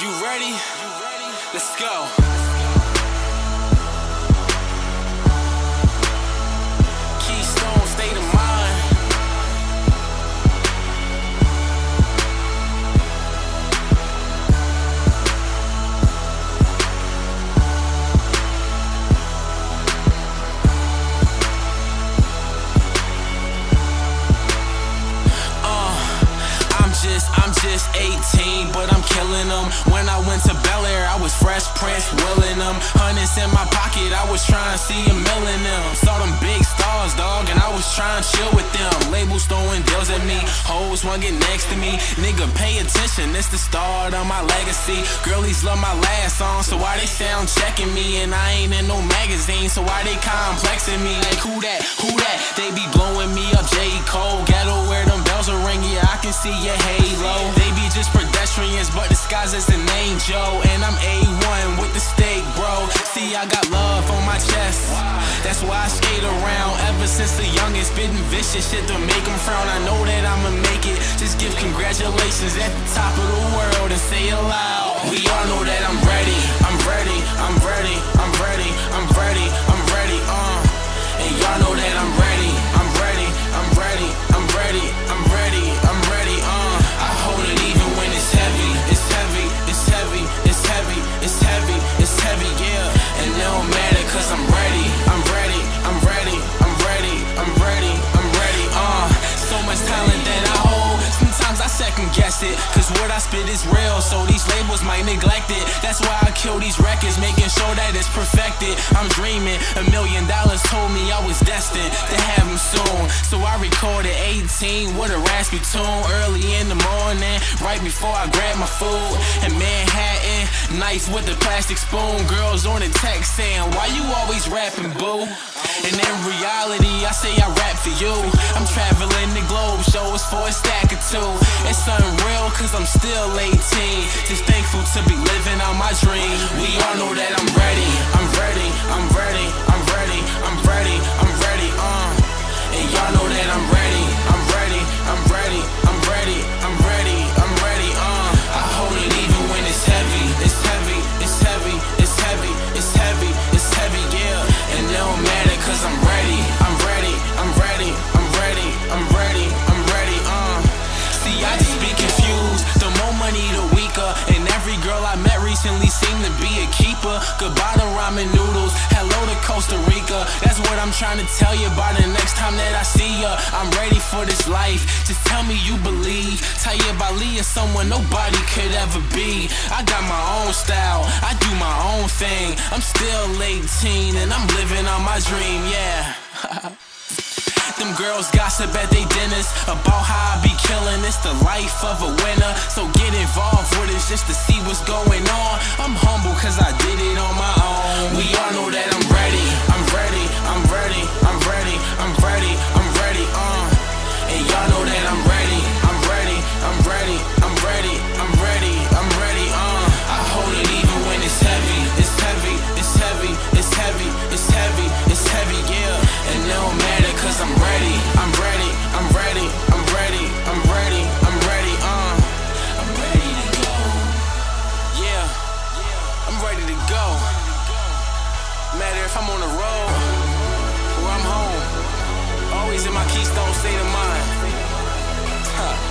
You ready? Let's go. Just 18, but I'm killing them. When I went to Bel Air, I was fresh prince, willing them. Hundreds in my pocket, I was trying to see a million them. Saw them big stars, dog, and I was trying to chill with them. Labels throwing deals at me, hoes want get next to me. Nigga, pay attention, it's the start of my legacy. Girlies love my last song, so why they sound checking me? And I ain't in no magazine, so why they complexing me? Like, who that? Who that? They be blowing me up, J. Cole. Ghetto where them bells can see your halo. They be just pedestrians, but disguised as an angel. And I'm A1 with the steak, bro. See, I got love on my chest. That's why I skate around ever since the youngest. Spitting vicious shit to make them frown. I know that I'ma make it. Just give congratulations at the top of the world and say it loud. We all know that. I'm ready. I'm ready. I'm ready. I'm ready. I'm ready. It. Cause what I spit is real. So these labels might neglect it. That's why I kill these records. Making sure that it's perfected. I'm dreaming. A million dollars told me I was destined to have them soon. Recorded 18 with a raspy tune early in the morning, right before I grab my food. In Manhattan, knife with the plastic spoon. Girls on the text saying, Why you always rapping, boo? And in reality, I say I rap for you. I'm traveling the globe, shows for a stack or two. It's unreal, cause I'm still 18. Just thankful to be living out my dream. We all know that I'm ready, Costa That's what I'm trying to tell you by the next time that I see ya. I'm ready for this life. Just tell me you believe. Tell Tayyib Ali is someone nobody could ever be. I got my own style. I do my own thing. I'm still 18 and I'm living on my dream, yeah. Them girls gossip at they dinners about how I be killing. It's the life of a winner. So get involved with it just to see what's going I'm on the road or I'm home. Always in my Keystone state of mind. Huh.